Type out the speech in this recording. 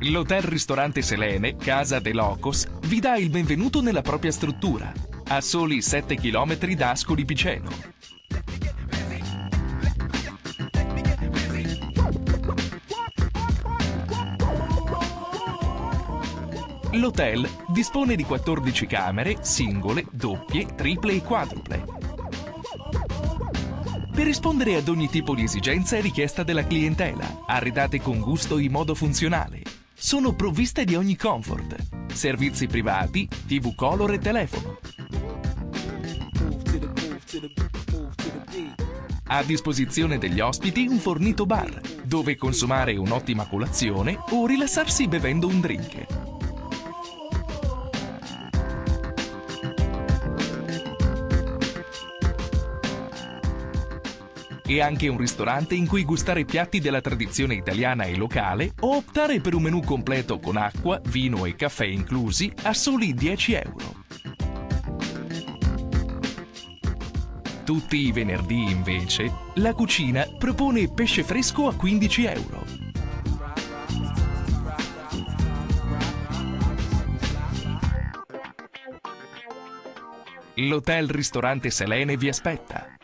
L'hotel-ristorante Selene, Casa de Locos, vi dà il benvenuto nella propria struttura, a soli 7 km da Ascoli Piceno. L'hotel dispone di 14 camere, singole, doppie, triple e quadruple. Per rispondere ad ogni tipo di esigenza e richiesta della clientela, arredate con gusto in modo funzionale. Sono provviste di ogni comfort. Servizi privati, TV color e telefono. A disposizione degli ospiti un fornito bar, dove consumare un'ottima colazione o rilassarsi bevendo un drink. E anche un ristorante in cui gustare piatti della tradizione italiana e locale o optare per un menù completo con acqua, vino e caffè inclusi a soli 10 euro. Tutti i venerdì, invece, la cucina propone pesce fresco a 15 euro. L'hotel ristorante Selene vi aspetta